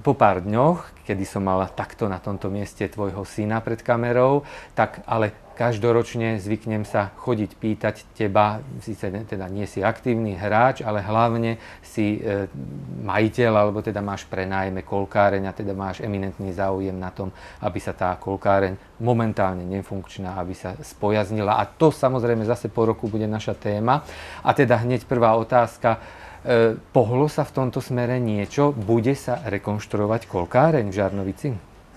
po pár dňoch, kedy som mal takto na tomto mieste tvojho syna pred kamerou, tak ale každoročne zvyknem sa chodiť pýtať teba, síce teda nie si aktívny hráč, ale hlavne si e, majiteľ, alebo teda máš prenájme kolkáreň a teda máš eminentný záujem na tom, aby sa tá kolkáreň momentálne nefunkčná, aby sa spojaznila. A to samozrejme zase po roku bude naša téma. A teda hneď prvá otázka. E, pohlo sa v tomto smere niečo? Bude sa rekonštruovať kolkáreň v Žarnovici?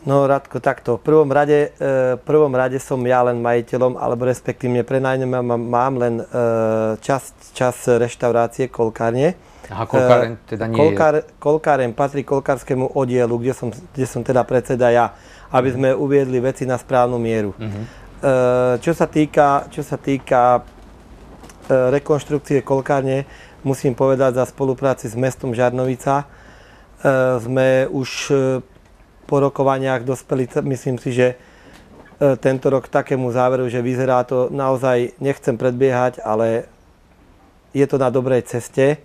No Radko, takto. V prvom rade, e, prvom rade som ja len majiteľom, alebo respektívne prenajnem mám len e, čas, čas reštaurácie kolkárne. Aha, kolkáreň teda nie Kolkár, je. Kolkáreň patrí kolkárskému oddielu, kde som, kde som teda predseda ja, aby sme uviedli veci na správnu mieru. Uh-huh. Čo sa týka, čo sa týka rekonštrukcie kolkárne, musím povedať za spolupráci s mestom Žarnovica, sme už po rokovaniach dospeli, myslím si, že e, tento rok k takému záveru, že vyzerá to naozaj, nechcem predbiehať, ale je to na dobrej ceste.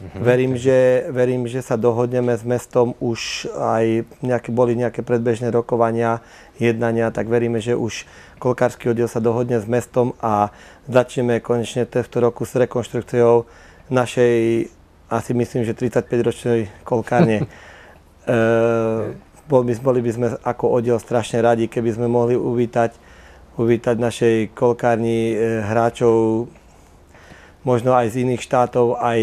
Mm-hmm. Verím, že, verím, že sa dohodneme s mestom už aj nejaké, boli nejaké predbežné rokovania, jednania, tak veríme, že už kolkársky oddiel sa dohodne s mestom a začneme konečne tohto roku s rekonštrukciou našej, asi myslím, že 35-ročnej kolkárne. e, boli, boli by sme ako oddiel strašne radi, keby sme mohli uvítať, uvítať našej kolkárni e, hráčov možno aj z iných štátov, aj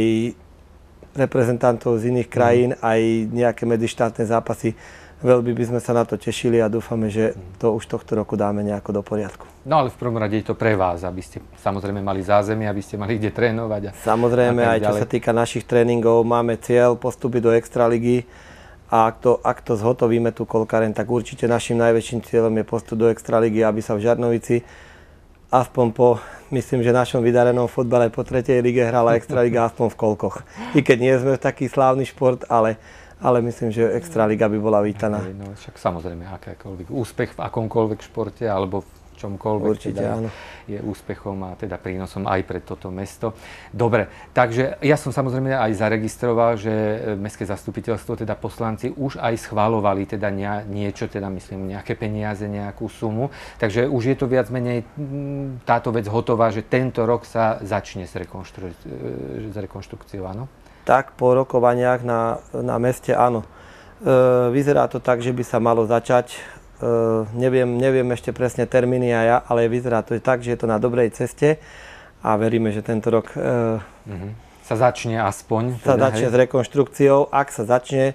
reprezentantov z iných krajín, mm. aj nejaké medzištátne zápasy. Veľmi by sme sa na to tešili a dúfame, že to už tohto roku dáme nejako do poriadku. No ale v prvom rade je to pre vás, aby ste samozrejme mali zázemie, aby ste mali kde trénovať. A, samozrejme, a aj čo sa týka našich tréningov, máme cieľ postúpiť do Extraligy a ak to, ak to zhotovíme tú kolkaren, tak určite našim najväčším cieľom je postup do Extraligy, aby sa v Žarnovici aspoň po, myslím, že našom vydarenom fotbale po tretej lige hrala Extraliga aspoň v kolkoch. I keď nie sme taký slávny šport, ale, ale myslím, že Extraliga by bola vítaná. No, však samozrejme, akákoľvek úspech v akomkoľvek športe alebo v čomkoľvek Určite, teda áno. je úspechom a teda prínosom aj pre toto mesto. Dobre, takže ja som samozrejme aj zaregistroval, že Mestské zastupiteľstvo, teda poslanci už aj schválovali teda niečo, teda myslím nejaké peniaze, nejakú sumu. Takže už je to viac menej mm, táto vec hotová, že tento rok sa začne s, rekonštru- s rekonštrukciou, áno? Tak, po rokovaniach na, na meste áno. E, vyzerá to tak, že by sa malo začať neviem, neviem ešte presne termíny a ja, ale vyzerá to tak, že je to na dobrej ceste a veríme, že tento rok uh, uh-huh. sa začne aspoň. Sa teda, začne hej? s rekonštrukciou. Ak sa začne,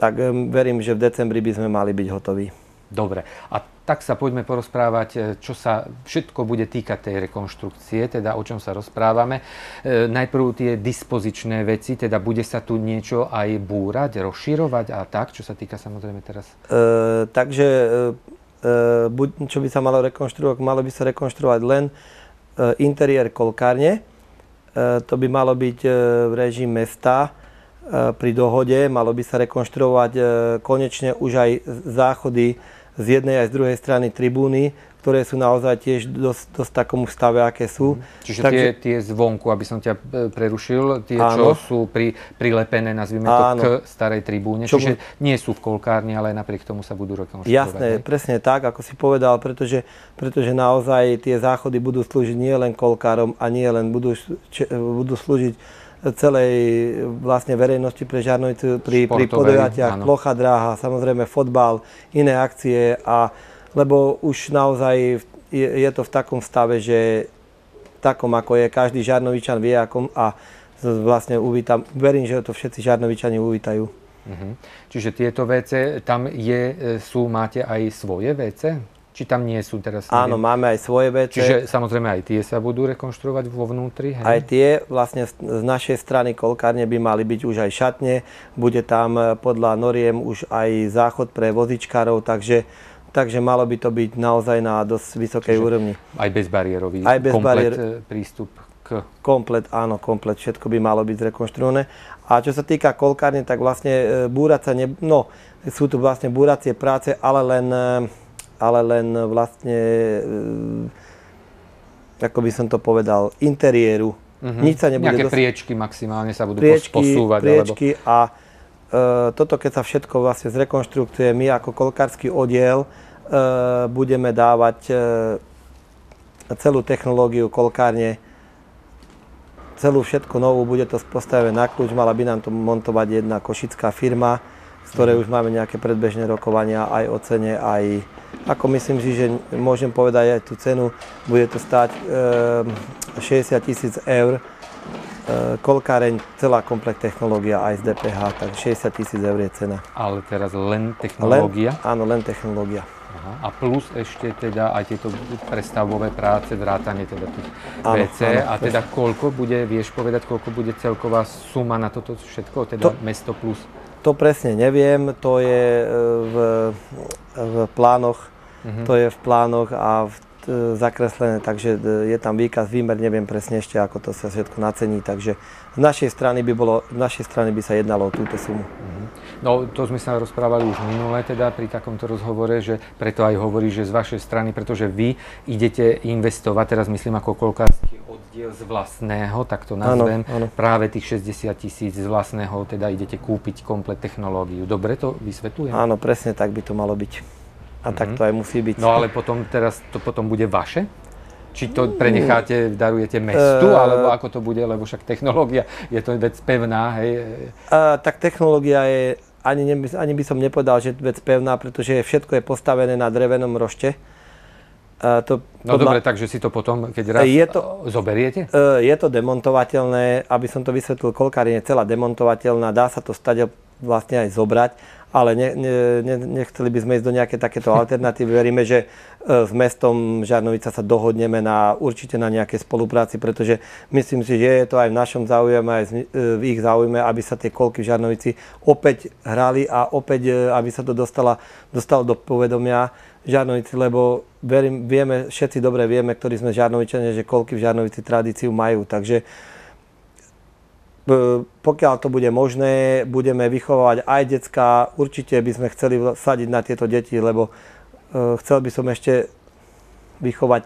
tak verím, že v decembri by sme mali byť hotoví. Dobre. A tak sa poďme porozprávať, e, čo sa všetko bude týkať tej rekonštrukcie, teda o čom sa rozprávame. E, najprv tie dispozičné veci, teda bude sa tu niečo aj búrať, rozširovať a tak, čo sa týka samozrejme teraz? E, takže e, čo by sa malo rekonštruovať, malo by sa rekonštruovať len e, interiér kolkárne. E, to by malo byť e, v režii mesta e, pri dohode, malo by sa rekonštruovať e, konečne už aj záchody z jednej aj z druhej strany tribúny, ktoré sú naozaj tiež dosť, dosť takomu stave, aké sú. Mhm. Čiže Takže, tie, tie zvonku, aby som ťa e, prerušil, tie, áno. čo sú pri, prilepené, nazvime to, áno. k starej tribúne. Čo Čiže nie sú v kolkárni, ale napriek tomu sa budú rekonštruovať. Jasné, ne? presne tak, ako si povedal, pretože, pretože naozaj tie záchody budú slúžiť nie len kolkárom a nie len budú, č, budú slúžiť celej vlastne verejnosti pre Žarnovicu pri, pri podujatiach, plocha dráha, samozrejme fotbal, iné akcie a lebo už naozaj je, je to v takom stave, že takom ako je, každý Žarnovičan vie akom a vlastne uvítam, verím, že to všetci Žarnovičani uvítajú. Uh-huh. Čiže tieto WC, tam je, sú, máte aj svoje WC? Či tam nie sú teraz? Áno, neviem. máme aj svoje WC. Čiže samozrejme aj tie sa budú rekonštruovať vo vnútri? Hej? Aj tie, vlastne z našej strany kolkárne by mali byť už aj šatne. Bude tam e, podľa noriem už aj záchod pre vozičkárov, takže Takže malo by to byť naozaj na dosť vysokej Čiže úrovni. Aj bezbariérový aj bez komplet bariér... E, prístup k... Komplet, áno, komplet. Všetko by malo byť zrekonštruované. A čo sa týka kolkárne, tak vlastne e, búrať sa ne... No, sú tu vlastne búracie práce, ale len ale len vlastne, e, ako by som to povedal, interiéru. Uh-huh. Nič sa nebude... Nejaké dos... priečky maximálne sa budú priečky, posúvať. Priečky alebo... a toto keď sa všetko vlastne zrekonštruktuje, my ako kolkársky oddiel budeme dávať celú technológiu kolkárne, celú všetko novú, bude to postavené na kľúč, mala by nám to montovať jedna košická firma, z ktorej už máme nejaké predbežné rokovania aj o cene, aj ako myslím si, že môžem povedať aj tú cenu, bude to stáť e, 60 tisíc eur, e, kolkáreň, celá komplet technológia aj z DPH, tak 60 tisíc eur je cena. Ale teraz len technológia? Len, áno, len technológia. Aha. A plus ešte teda aj tieto prestavbové práce, vrátanie teda tých áno, WC. Áno, a teda koľko bude, vieš povedať, koľko bude celková suma na toto všetko, teda to, mesto plus? To presne neviem, to je e, v, v plánoch, uh-huh. to je v plánoch a v, zakreslené, takže je tam výkaz, výmer, neviem presne ešte, ako to sa všetko nacení, takže z našej strany by, bolo, z našej strany by sa jednalo o túto sumu. Uh-huh. No to sme sa rozprávali už minule teda pri takomto rozhovore, že preto aj hovorí, že z vašej strany, pretože vy idete investovať, teraz myslím ako kolkársky oddiel z vlastného, tak to nazvem, áno, áno. práve tých 60 tisíc z vlastného, teda idete kúpiť komplet technológiu. Dobre to vysvetľujem? Áno, presne tak by to malo byť. A mm-hmm. tak to aj musí byť. No ale potom teraz to potom bude vaše? Či to prenecháte, darujete mestu, uh, alebo ako to bude, lebo však technológia je to vec pevná, hej? Uh, tak technológia je, ani, ne, ani by som nepovedal, že vec pevná, pretože všetko je postavené na drevenom rošte to no podľa... dobre, takže si to potom, keď raz je to, zoberiete? E, je to demontovateľné, aby som to vysvetlil, kolkárine je celá demontovateľná, dá sa to stať vlastne aj zobrať, ale ne, ne, nechceli by sme ísť do nejaké takéto alternatívy. Veríme, že e, s mestom Žarnovica sa dohodneme na, určite na nejaké spolupráci, pretože myslím si, že je to aj v našom záujme, aj e, v ich záujme, aby sa tie kolky v Žarnovici opäť hrali a opäť, aby sa to dostala, dostalo do povedomia Žarnovici, lebo verím, vieme, všetci dobre vieme, ktorí sme Žarnovičania, že koľky v Žarnovici tradíciu majú. Takže pokiaľ to bude možné, budeme vychovávať aj decka. Určite by sme chceli sadiť na tieto deti, lebo e, chcel by som ešte vychovať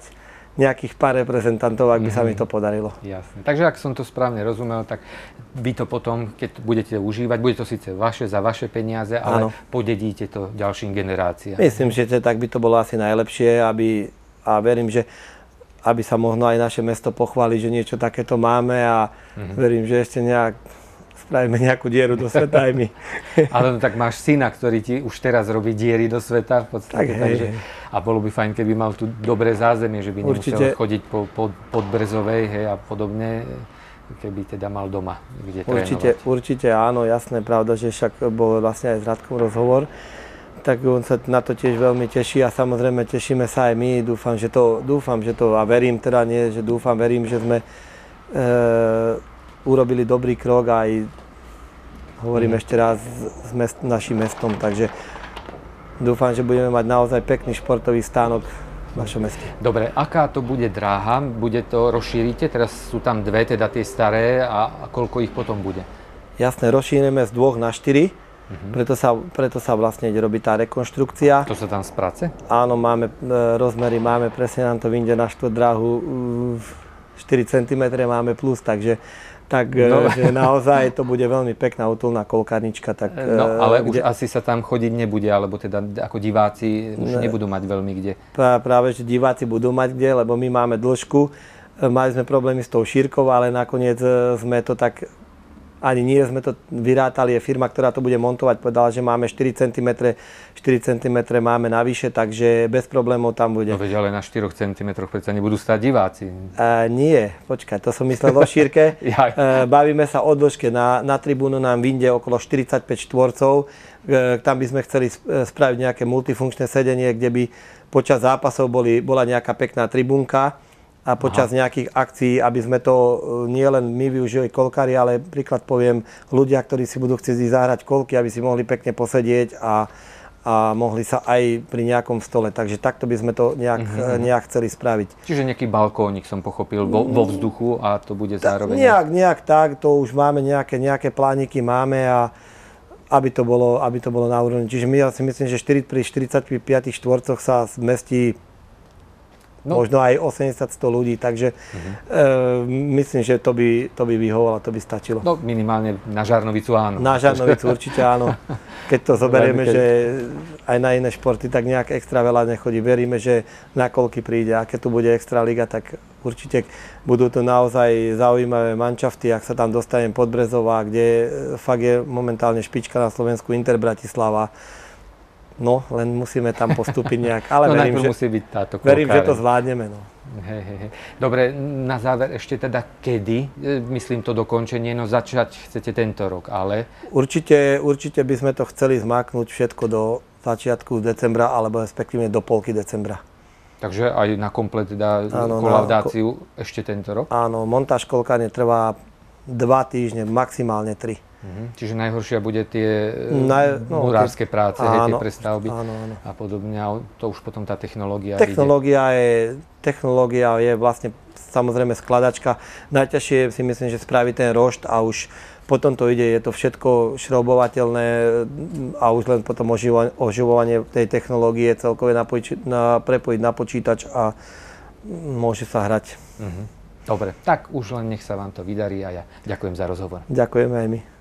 nejakých pár reprezentantov, ak by sa mi mhm. to podarilo. Jasne. Takže ak som to správne rozumel, tak vy to potom, keď budete užívať, bude to síce vaše za vaše peniaze, ale Áno. podedíte to ďalším generáciám. Myslím, že tak by to bolo asi najlepšie, aby, a verím, že aby sa mohlo aj naše mesto pochváliť, že niečo takéto máme a mm-hmm. verím, že ešte nejak spravíme nejakú dieru do sveta aj my. Ale no, tak máš syna, ktorý ti už teraz robí diery do sveta v podstate. Tak, takže, a bolo by fajn, keby mal tu dobré zázemie, že by nemusel Určite. chodiť po, po, pod Brezovej hej, a podobne keby teda mal doma kde určite, trénovať. Určite áno, jasné, pravda, že však bol vlastne aj s Radkom rozhovor, tak on sa na to tiež veľmi teší a samozrejme tešíme sa aj my. Dúfam, že to, dúfam, že to a verím teda nie, že dúfam, verím, že sme e, urobili dobrý krok aj hovorím mm. ešte raz s mest, našim mestom, takže dúfam, že budeme mať naozaj pekný športový stánok v našom meste. Dobre, aká to bude dráha? Bude to, rozšírite? Teraz sú tam dve, teda tie staré a, a koľko ich potom bude? Jasné, rozšírime z dvoch na štyri. Uh-huh. Preto, sa, preto sa vlastne robí tá rekonštrukcia. To sa tam sprace? Áno, máme e, rozmery, máme presne nám to vyjde na štvrť dráhu, 4 cm máme plus, takže tak no. že naozaj to bude veľmi pekná útulná kolkárnička. Tak, no, e, ale kde... už asi sa tam chodiť nebude, alebo teda ako diváci už ne, nebudú mať veľmi kde. Práve, že diváci budú mať kde, lebo my máme dĺžku, mali sme problémy s tou šírkou, ale nakoniec sme to tak ani nie sme to vyrátali, je firma, ktorá to bude montovať, povedala, že máme 4 cm, 4 cm máme navyše, takže bez problémov tam bude. No veď ale na 4 cm predsa nebudú stať diváci. Uh, nie, počkaj, to som myslel o šírke. ja. uh, bavíme sa o dĺžke, na, na tribúnu nám vyjde okolo 45 štvorcov, uh, tam by sme chceli spraviť nejaké multifunkčné sedenie, kde by počas zápasov boli, bola nejaká pekná tribúnka a počas Aha. nejakých akcií, aby sme to e, nie len my využili kolkári, ale príklad poviem ľudia, ktorí si budú chcieť zahrať kolky, aby si mohli pekne posedieť a, a mohli sa aj pri nejakom stole. Takže takto by sme to nejak, mm-hmm. nejak chceli spraviť. Čiže nejaký balkónik som pochopil vo, vo vzduchu a to bude zároveň... Nejak, nejak tak, to už máme nejaké, nejaké plániky máme a aby to bolo, aby to bolo na úrovni. Čiže my ja si myslím, že 4 pri 45 štvorcoch sa zmestí no. možno aj 80-100 ľudí, takže uh-huh. e, myslím, že to by, to by vyhovalo, to by stačilo. No minimálne na Žarnovicu áno. Na Žarnovicu určite áno. Keď to zoberieme, že aj na iné športy tak nejak extra veľa nechodí. Veríme, že na kolky príde a keď tu bude extra liga, tak určite budú to naozaj zaujímavé mančafty, ak sa tam dostanem pod Brezová, kde fakt je momentálne špička na Slovensku Inter Bratislava No, len musíme tam postúpiť nejak. Ale no, verím, že, musí byť táto verím, že to zvládneme. No. Hej, hej, hej. Dobre, na záver ešte teda kedy, e, myslím to dokončenie, no začať chcete tento rok, ale... Určite, určite by sme to chceli zmáknuť všetko do začiatku decembra, alebo respektíve do polky decembra. Takže aj na komplet teda áno, kolaudáciu na, ešte tento rok? Áno, montáž kolkárne trvá dva týždne, maximálne tri. Uh-huh. Čiže najhoršia bude tie Naj, no, murárske práce, áno, hej, tie prestavby áno, áno. a podobne. A to už potom tá technológia technológia ide. Je, technológia je vlastne samozrejme skladačka. Najťažšie si myslím, že spraviť ten rošt a už potom to ide, je to všetko šroubovateľné a už len potom oživovanie tej technológie celkové napojiť, na, prepojiť na počítač a môže sa hrať. Uh-huh. Dobre, tak už len nech sa vám to vydarí a ja ďakujem za rozhovor. Ďakujeme aj my.